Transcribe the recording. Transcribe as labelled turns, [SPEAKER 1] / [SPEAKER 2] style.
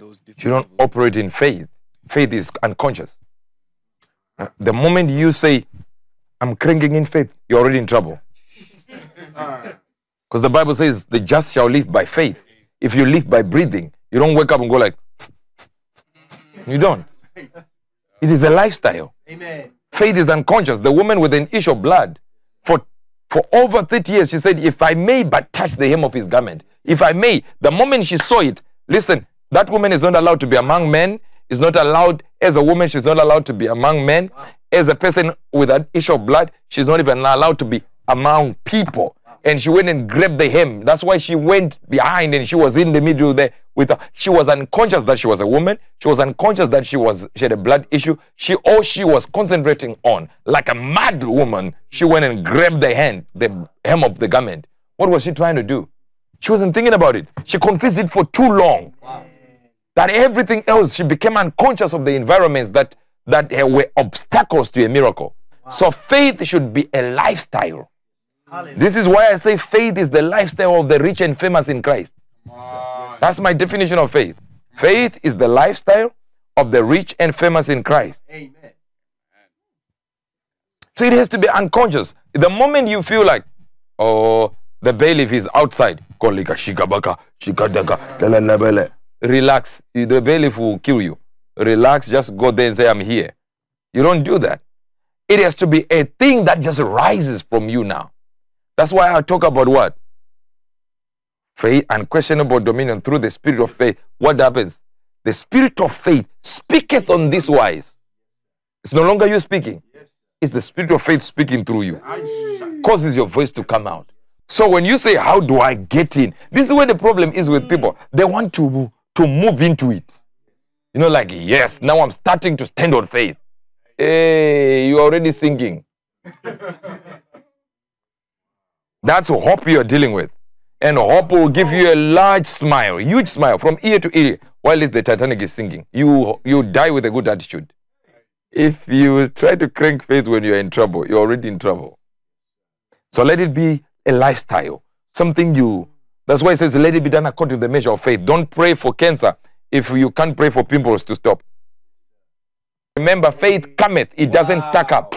[SPEAKER 1] Those
[SPEAKER 2] You don't operate in faith. Faith is unconscious. Uh, The moment you say, I'm cranking in faith, you're already in trouble. Because the Bible says, the just shall live by faith. If you live by breathing, you don't wake up and go like, you don't. It is a lifestyle.
[SPEAKER 3] Amen.
[SPEAKER 2] Faith is unconscious. The woman with an issue of blood, for, for over 30 years, she said, If I may but touch the hem of his garment, if I may, the moment she saw it, listen, that woman is not allowed to be among men, is not allowed, as a woman, she's not allowed to be among men. As a person with an issue of blood, she's not even allowed to be among people. And she went and grabbed the hem. That's why she went behind and she was in the middle there with her. She was unconscious that she was a woman. She was unconscious that she was she had a blood issue. She all she was concentrating on, like a mad woman, she went and grabbed the hand, the hem of the garment. What was she trying to do? She wasn't thinking about it. She confessed it for too long. That everything else, she became unconscious of the environments that that were obstacles to a miracle. So faith should be a lifestyle.
[SPEAKER 3] Hallelujah.
[SPEAKER 2] This is why I say faith is the lifestyle of the rich and famous in Christ. That's my definition of faith. Faith is the lifestyle of the rich and famous in Christ.
[SPEAKER 3] Amen.
[SPEAKER 2] So it has to be unconscious. The moment you feel like, oh, the bailiff is outside, relax. The bailiff will kill you. Relax, just go there and say, I'm here. You don't do that. It has to be a thing that just rises from you now. That's why I talk about what? Faith, unquestionable dominion through the spirit of faith. What happens? The spirit of faith speaketh on this wise. It's no longer you speaking. It's the spirit of faith speaking through you. Causes your voice to come out. So when you say, How do I get in? This is where the problem is with people. They want to, to move into it. You know, like, yes, now I'm starting to stand on faith. Hey, you're already sinking. That's hope you're dealing with. And hope will give you a large smile, huge smile from ear to ear while the Titanic is sinking. You, you die with a good attitude. If you try to crank faith when you're in trouble, you're already in trouble. So let it be a lifestyle, something you. That's why it says, let it be done according to the measure of faith. Don't pray for cancer if you can't pray for pimples to stop. Remember, faith cometh, it doesn't stack up.